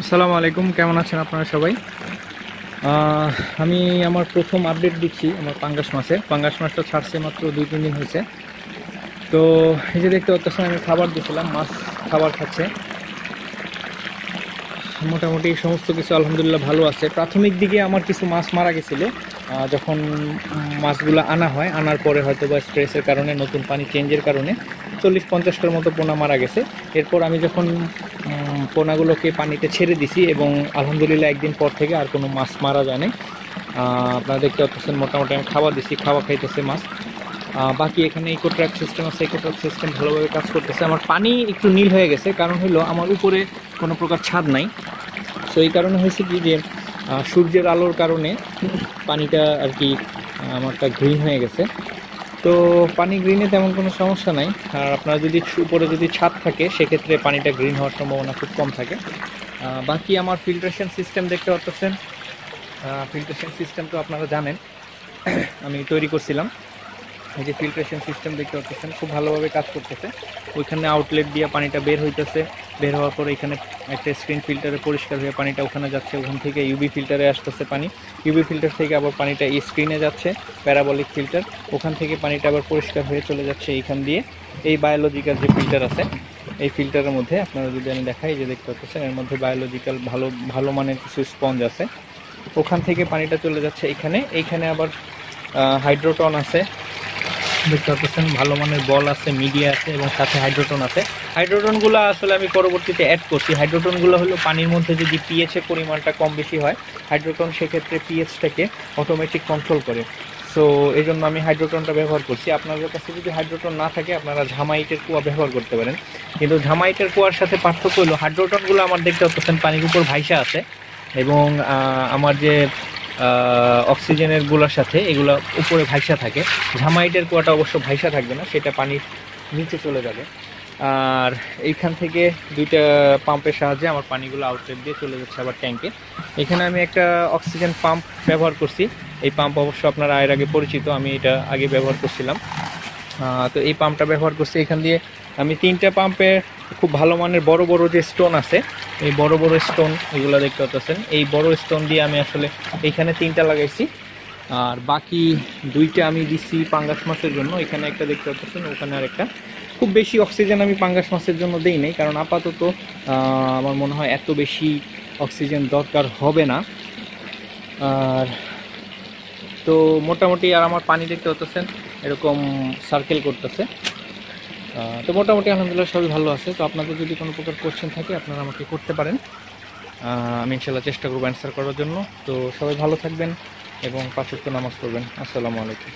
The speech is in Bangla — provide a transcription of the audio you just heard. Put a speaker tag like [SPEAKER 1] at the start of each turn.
[SPEAKER 1] আসসালামু আলাইকুম, কেমন আছেন আপনারা সবাই? আমি আমার প্রথম আপডেট দিচ্ছি আমার পাঙ্গাস মাছের পাঙ্গাস মাছটা ছাড়ছে মাত্র দুই, তিন দিন হয়েছে। তো এই যে দেখতে পাচ্ছেন, আমি খাবার দিয়েছিলাম, মাছ খাবার খাচ্ছে। মোটামুটি সমস্ত কিছু আলহামদুলিল্লাহ ভালো আছে। প্রাথমিক দিকে আমার কিছু মাছ মারা গেছিল। যখন মাছগুলো আনা হয়, আনার পরে হয়তো বা স্ট্রেসের কারণে, নতুন পানি চেঞ্জের কারণে চল্লিশ পঞ্চাশটার মতো পোনা মারা গেছে। এরপর আমি যখন পোনাগুলোকে পানিতে ছেড়ে দিছি এবং আলহামদুলিল্লাহ একদিন পর থেকে আর কোনো মাছ মারা যায় নাই। আপনারা দেখতে পাচ্ছেন, মোটামুটি আমি খাবার দিছি, খাওয়া খাইতেছে মাছ। বাকি এখানে ইকো ট্র্যাক সিস্টেম আছে ইকো ট্র্যাক সিস্টেম ভালোভাবে কাজ করতেছে। আমার পানি একটু নীল হয়ে গেছে, কারণ হলো আমার উপরে কোনো প্রকার ছাদ নাই। তো এই কারণে হয়েছে কি যে সূর্যের আলোর কারণে পানিটা আর কি আমারটা গ্রিন হয়ে গেছে। তো পানি গ্রিনে তেমন কোনো সমস্যা নাই। আর আপনার যদি উপরে যদি ছাদ থাকে, সেক্ষেত্রে পানিটা গ্রিন হওয়ার সম্ভাবনা খুব কম থাকে। বাকি আমার ফিল্ট্রেশন সিস্টেম দেখতে পাচ্ছেন ফিল্ট্রেশন সিস্টেম তো আপনারা জানেন। আমি তৈরি করছিলাম। এই যে ফিল্ট্রেশন সিস্টেম দেখতে পাচ্ছেন, খুব ভালোভাবে কাজ করতেছে। ওইখানে আউটলেট দিয়ে পানিটা বের হইতেছে। বের হওয়ার পরে এখানে একটা স্ক্রিন ফিল্টারে পরিষ্কার হয়ে পানিটা ওখানে যাচ্ছে। ওখান থেকে ইউবি ফিল্টারে আসতেছে পানি। ইউবি ফিল্টার থেকে আবার পানিটা স্ক্রিনে যাচ্ছে প্যারাবলিক ফিল্টার ওখান থেকে পানিটা আবার পরিষ্কার হয়ে চলে যাচ্ছে এইখান দিয়ে। এই বায়োলজিক্যাল যে ফিল্টার আছে, এই ফিল্টারের মধ্যে আপনারা যদি আমি দেখাই যে দেখতে পাচ্ছেন, এর মধ্যে বায়োলজিক্যাল ভালো ভালো মানের কিছু স্পঞ্জ আছে। ওখান থেকে পানিটা চলে যাচ্ছে এখানে। এইখানে আবার হাইড্রোটন আছে। দেখতে পাচ্ছেন, ভালো মানের বল আছে, মিডিয়া আছে এবং সাথে হাইড্রোটন আছে। হাইড্রোটনগুলো আসলে আমি পরবর্তীতে অ্যাড করছি। হাইড্রোটনগুলো হলো পানির মধ্যে যদি পিএইচ এর পরিমাণটা কম বেশি হয়, হাইড্রোটন সেক্ষেত্রে পিএইচটাকে অটোমেটিক কন্ট্রোল করে। সো এই জন্য আমি হাইড্রোটনটা ব্যবহার করছি। আপনাদের কাছে যদি হাইড্রোটন না থাকে, আপনারা ঝামাইটের কুয়া ব্যবহার করতে পারেন। কিন্তু ঝামাইটের কুয়ার সাথে পার্থক্য হলো, হাইড্রোটনগুলো আমার দেখতে পাচ্ছেন পানির উপর ভাইসা আছে এবং আমার যে অক্সিজেনেরগুলোর সাথে এগুলো উপরে ভাইসা থাকে। ঝামাইটের কুয়াটা অবশ্য ভাইসা থাকবে না, সেটা পানির নিচে চলে যাবে। আর এইখান থেকে দুইটা পাম্পের সাহায্যে আমার পানিগুলো আউটলেট দিয়ে চলে যাচ্ছে আবার ট্যাঙ্কে। এখানে আমি একটা অক্সিজেন পাম্প ব্যবহার করছি। এই পাম্প অবশ্য আপনার আয়ের আগে পরিচিত, আমি এটা আগে ব্যবহার করছিলাম। তো এই পাম্পটা ব্যবহার করছি। এখান দিয়ে আমি তিনটা পাম্পে খুব ভালো মানের বড় বড় যে স্টোন আছে, এই বড় বড় স্টোন এগুলো দেখতে পাচ্ছেন এই বড় স্টোন দিয়ে আমি আসলে এইখানে তিনটা লাগাইছি। আর বাকি দুইটা আমি দিচ্ছি পাঙ্গাস মাছের জন্য। এখানে একটা দেখতে পাচ্ছেন ওখানে আর একটা খুব বেশি অক্সিজেন আমি পাঙ্গাস মাছের জন্য দেই নাই, কারণ আপাতত আমার মনে হয় এত বেশি অক্সিজেন দরকার হবে না। আর তো মোটামুটি আর আমার পানি দেখতে পাচ্ছেন এরকম সার্কেল করতেছে। তো মোটামুটি আলহামদুলিল্লাহ সবই ভালো আছে। তো আপনাদের যদি কোনো প্রকার কোশ্চেন থাকে, আপনারা আমাকে করতে পারেন। আমি ইনশাল্লাহ চেষ্টা করব অ্যান্সার করার জন্য। তো সবাই ভালো থাকবেন এবং পাঁচ নামাজ পড়বেন। আসসালামু আলাইকুম।